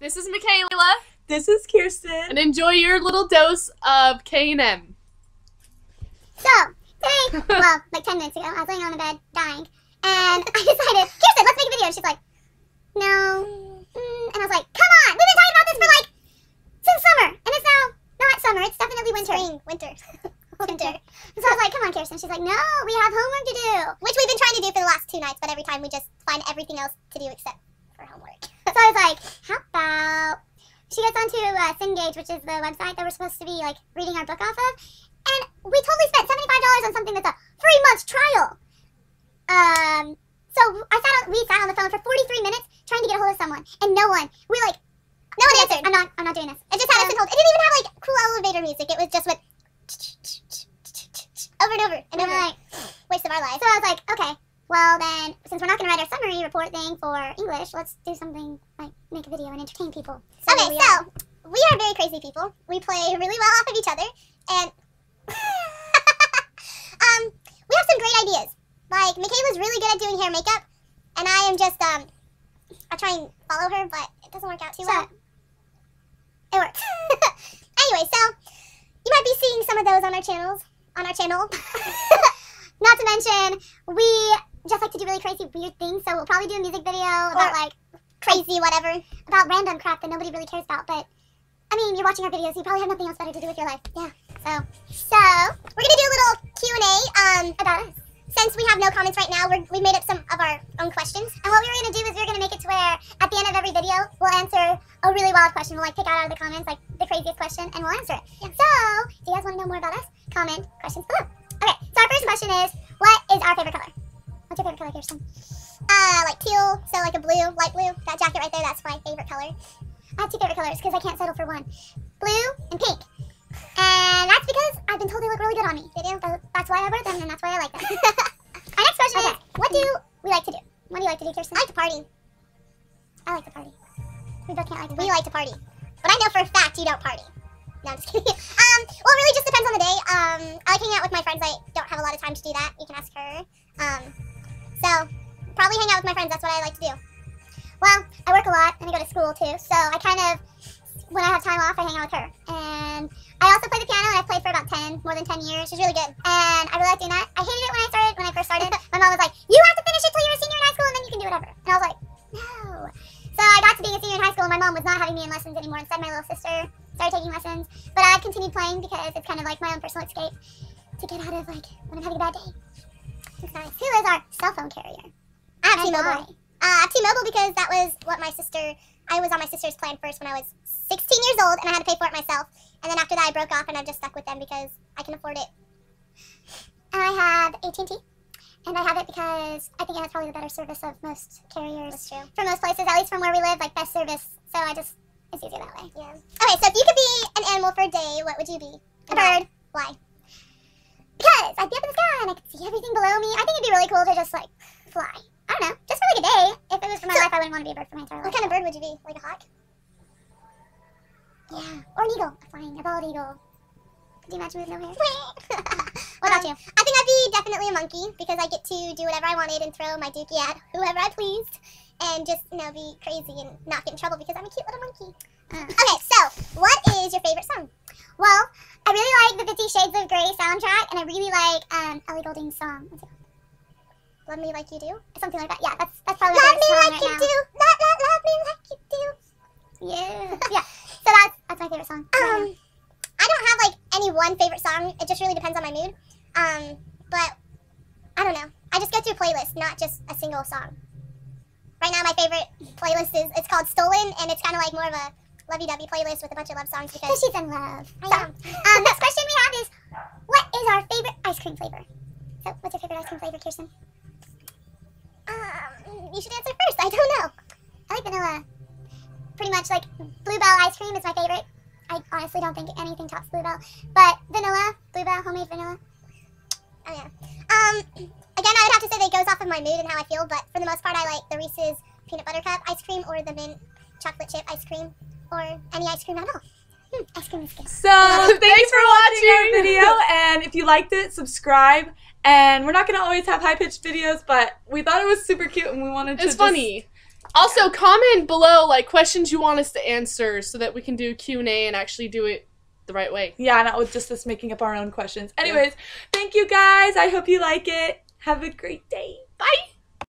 This is Mikaela, This is Kirsten. and enjoy your little dose of K and M. So, today, well, like 10 minutes ago, I was laying on the bed dying, and I decided, Kirsten, let's make a video. And she's like, no. Mm, and I was like, come on, we've been talking about this for like, since summer, and it's now not summer, it's definitely winter. Spring, winter. winter. So I was like, come on, Kirsten. She's like, no, we have homework to do. Which we've been trying to do for the last two nights, but every time we just find everything else to do except for homework. so I was like, how about she gets onto uh, Cengage, which is the website that we're supposed to be like reading our book off of, and we totally spent seventy five dollars on something that's a three month trial. Um, so I sat on, we sat on the phone for forty three minutes trying to get a hold of someone, and no one. We're like, no one answered. I'm not. I'm not doing this. It just had us in hold. It didn't even have like cool elevator music. It was just with over and over and over. Like, waste of our lives. So I was like, okay, well then, since we're not going to write our summary report thing for English, let's do something like make a video and entertain people. So okay, we so are. we are very crazy people. We play really well off of each other, and um, we have some great ideas. Like Mikaela's really good at doing hair makeup, and I am just um, I try and follow her, but it doesn't work out too so, well. It works. anyway, so you might be seeing some of those on our channels on our channel. Not to mention, we just like to do really crazy, weird things. So we'll probably do a music video about like crazy whatever, about random crap that nobody really cares about. But I mean, you're watching our videos, you probably have nothing else better to do with your life. Yeah. So, so we're gonna do a little Q and A um about us. Since we have no comments right now, we're, we made up some of our own questions. And what we were going to do is we were going to make it to where at the end of every video, we'll answer a really wild question. We'll like pick out out of the comments like the craziest question and we'll answer it. Yeah. So, do you guys want to know more about us? Comment questions below. Okay, so our first question is, what is our favorite color? What's your favorite color, Kirsten? Uh, like teal, so like a blue, light blue. That jacket right there, that's my favorite color. I have two favorite colors because I can't settle for one. Blue and pink. And that's because I've been told they look really good on me. They do. That's why I wear them, and that's why I like them. Our next question okay. is, what do we like to do? What do you like to do, Kirsten? I like to party. I like to party. We both can't like to party. We like to party. But I know for a fact you don't party. No, I'm just kidding. um, well, it really just depends on the day. Um, I like hanging out with my friends. I don't have a lot of time to do that. You can ask her. Um, so, out with my friends. That's what I like to do. Well, I work a lot, and I go to school, too. So, I kind of, when I have time off, I hang out with her. And I also play the piano, and I've played for about 10, more than 10 years. She's really good. And I really like doing that. I hated it when I started, when I first started. my mom was like, you have to finish it till you're a senior in high school, and then you can do whatever. And I was like, no. So I got to being a senior in high school, and my mom was not having me in lessons anymore. Instead, my little sister started taking lessons. But I continued playing because it's kind of like my own personal escape to get out of, like, when I'm having a bad day. It's nice. Who is our cell phone carrier? T-Mobile. Uh, T-Mobile because that was what my sister, I was on my sister's plan first when I was 16 years old, and I had to pay for it myself. And then after that, I broke off, and I've just stuck with them because I can afford it. And I have AT&T, and I have it because I think it has probably the better service of most carriers. That's true. For most places, at least from where we live, like best service. So I just, it's easier that way. Yeah. Okay, so if you could be an animal for a day, what would you be? A bird. Why? Because I'd be up in the sky and I could see everything below me. I think it'd be really cool to just like fly. Like a day. If it was for my so, life, I wouldn't want to be a bird for my entire life. What kind of bird would you be? Like a hawk? Yeah, or an eagle. A flying, a bald eagle. Could you imagine with no hair? what about um, you? I think I'd be definitely a monkey because I get to do whatever I wanted and throw my dookie at whoever I pleased and just, you know, be crazy and not get in trouble because I'm a cute little monkey. Uh. Okay, so what is your favorite song? Well, I really like the Fifty Shades of Grey soundtrack, and I really like um, Ellie Goulding's song. What's it called? Love Me Like You Do? Something like that. Yeah, that's that's probably my favorite song right now. Love Me Like You Do. Love, love, love Me Like You Do. Yeah. yeah. So that's that's my favorite song. Um, I don't have like any one favorite song. It just really depends on my mood. Um, but I don't know. I just go through playlists, not just a single song. Right now, my favorite playlist is it's called Stolen, and it's kind of like more of a lovey-dovey playlist with a bunch of love songs because she's in love. I so, um, next question we have is, what is our favorite ice cream flavor? So, what's your favorite ice cream flavor, Kirsten? You should answer first. I don't know. I like vanilla. Pretty much like Bluebell ice cream is my favorite. I honestly don't think anything tops Bluebell, but vanilla, Bluebell, homemade vanilla. Oh yeah. Um, again, I would have to say that it goes off of my mood and how I feel, but for the most part, I like the Reese's peanut butter cup ice cream or the mint chocolate chip ice cream or any ice cream at all. Hmm, ice cream is good. So, thanks, thanks for watching our video, and if you liked it, subscribe. And we're not gonna always have high pitched videos, but we thought it was super cute, and we wanted to. It's funny. Also, comment below like questions you want us to answer so that we can do Q and A and actually do it the right way. Yeah, not with just us making up our own questions. Anyways, thank you guys. I hope you like it. Have a great day. Bye.